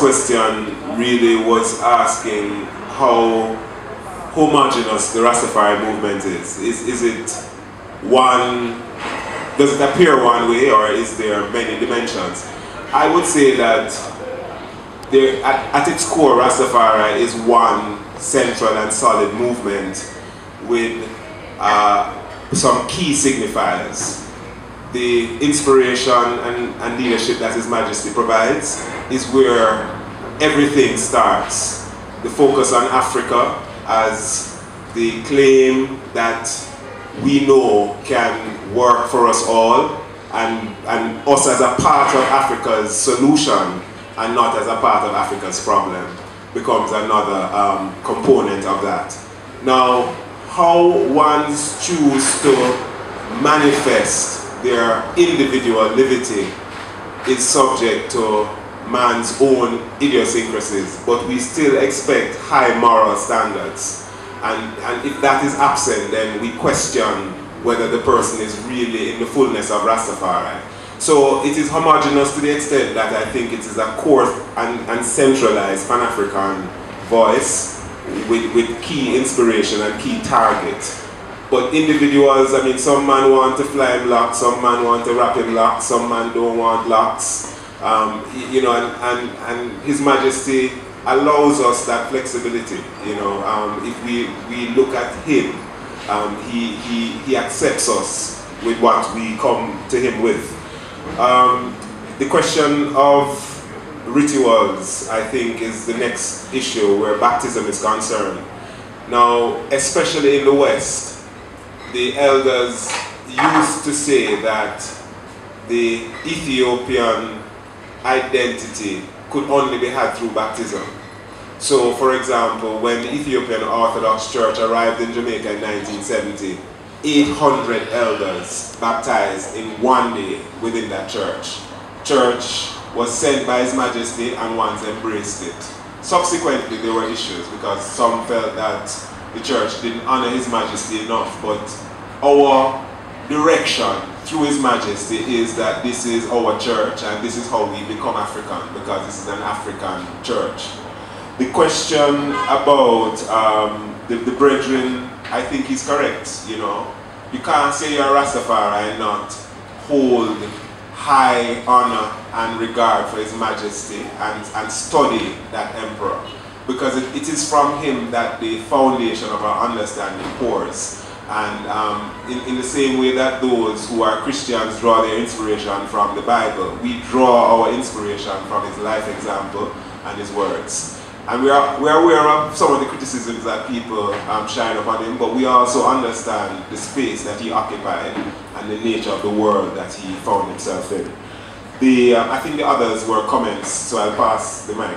question really was asking how homogeneous the Rastafari movement is. Is, is it one, does it appear one way or is there many dimensions? I would say that there, at, at its core, Rastafari is one central and solid movement with uh, some key signifiers. The inspiration and, and leadership that His Majesty provides is where everything starts. The focus on Africa as the claim that we know can work for us all and, and us as a part of Africa's solution and not as a part of Africa's problem becomes another um, component of that. Now, how ones choose to manifest their individual liberty is subject to man's own idiosyncrasies, but we still expect high moral standards. And, and if that is absent, then we question whether the person is really in the fullness of Rastafari. So it is homogenous to the extent that I think it is a core and, and centralized Pan-African voice with, with key inspiration and key target. But individuals, I mean, some man want to fly him lock, some man want to wrap him lock, some man don't want locks. Um, you know, and, and, and His Majesty allows us that flexibility. You know, um, if we, we look at Him, um, he, he, he accepts us with what we come to Him with. Um, the question of rituals, I think, is the next issue where baptism is concerned. Now, especially in the West, the elders used to say that the Ethiopian identity could only be had through baptism. So, for example, when the Ethiopian Orthodox Church arrived in Jamaica in 1970, 800 elders baptized in one day within that church. Church was sent by His Majesty and once embraced it. Subsequently, there were issues because some felt that the church didn't honor His Majesty enough, but our direction through His Majesty is that this is our church and this is how we become African because this is an African church. The question about um, the, the brethren I think he's correct, you know. You can't say you're a Rastafari and not hold high honor and regard for his majesty and, and study that emperor. Because it, it is from him that the foundation of our understanding pours. And um, in, in the same way that those who are Christians draw their inspiration from the Bible, we draw our inspiration from his life example and his words. And we are, we are aware of some of the criticisms that people um, shine upon him, but we also understand the space that he occupied and the nature of the world that he found himself in. The, um, I think the others were comments, so I'll pass the mic.